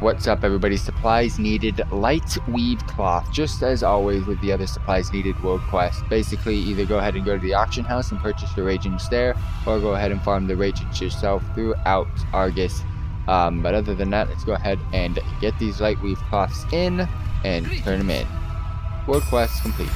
What's up everybody? Supplies needed light weave cloth. Just as always with the other supplies needed world quest. Basically either go ahead and go to the auction house and purchase the raging there or go ahead and farm the raging yourself throughout Argus. Um, but other than that, let's go ahead and get these Lightweave cloths in and turn them in. World quest complete.